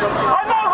I know